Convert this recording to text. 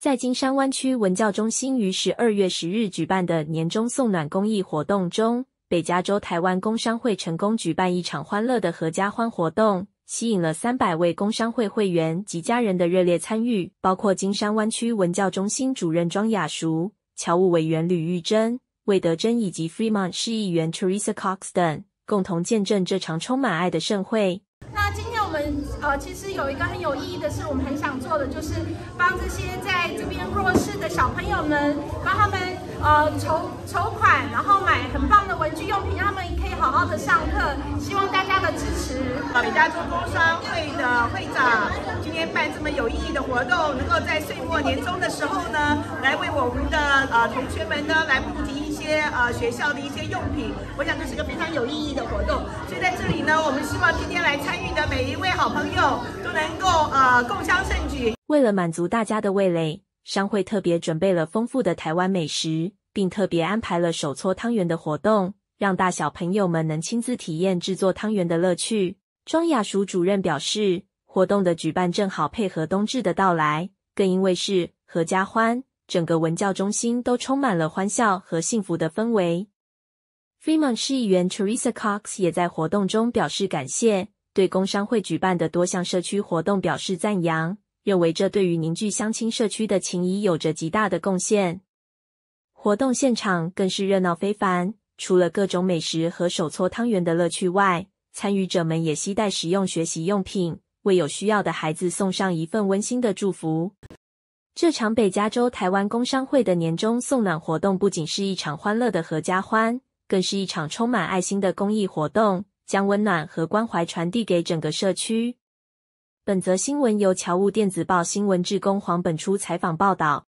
在金山湾区文教中心于十二月十日举办的年终送暖公益活动中，北加州台湾工商会成功举办一场欢乐的合家欢活动，吸引了三百位工商会会员及家人的热烈参与，包括金山湾区文教中心主任庄雅淑、侨务委员吕玉珍、魏德珍以及 Fremont 市议员 Teresa Cox 等，共同见证这场充满爱的盛会。呃，其实有一个很有意义的事，我们很想做的就是帮这些在这边弱势的小朋友们，帮他们呃筹筹款，然后买很棒的文具用品，让他们可以好好的上课。希望大家的支持。北加州工商会的会长今天办这么有意义的活动，能够在岁末年终的时候呢，来为我们的呃同学们呢来募集一些呃学校的一些用品。我想这是个非常有意义的活动。所以在这里呢，我们希望今天来参与的每一位好朋友都能够呃共襄盛举。为了满足大家的味蕾，商会特别准备了丰富的台湾美食，并特别安排了手搓汤圆的活动，让大小朋友们能亲自体验制作汤圆的乐趣。庄雅淑主任表示，活动的举办正好配合冬至的到来，更因为是合家欢，整个文教中心都充满了欢笑和幸福的氛围。Fremont 市议员 Teresa Cox 也在活动中表示感谢，对工商会举办的多项社区活动表示赞扬，认为这对于凝聚乡亲社区的情谊有着极大的贡献。活动现场更是热闹非凡，除了各种美食和手搓汤圆的乐趣外，参与者们也携带实用学习用品，为有需要的孩子送上一份温馨的祝福。这场北加州台湾工商会的年终送暖活动，不仅是一场欢乐的合家欢。更是一场充满爱心的公益活动，将温暖和关怀传递给整个社区。本则新闻由侨务电子报新闻志工黄本初采访报道。